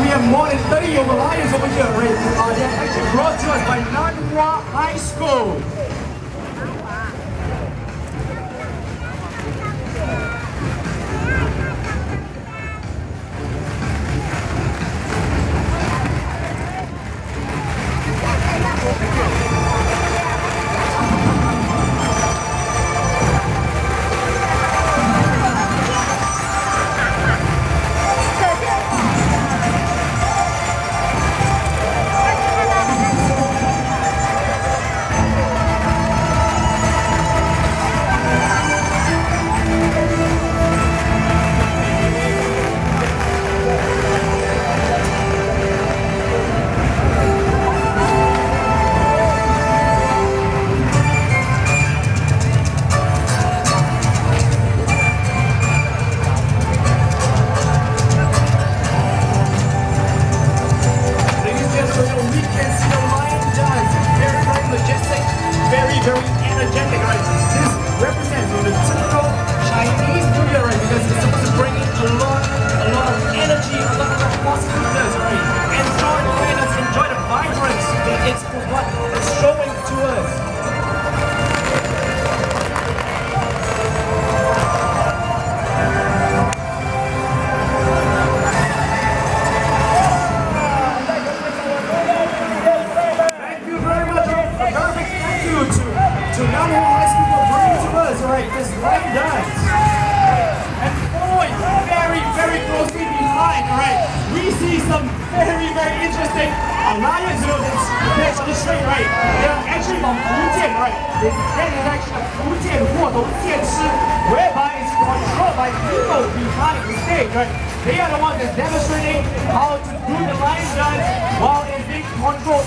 we have more than 30 of lions over here, right? Uh, they're actually brought to us by Nan Hua High School. Very, to Nan Hua High School for bringing to us, right, this lion dance. And following very, very closely behind, right, we see some very, very interesting alliance, know, that's, on the street, right? They're actually from Fujian, right? This is actually a Fujian Huodong Jianshi, whereby it's controlled by people behind the stage, right? They are the ones that's demonstrating how to do the lion dance while it's being controlled